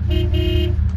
beep beep beep.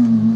Mm-hmm.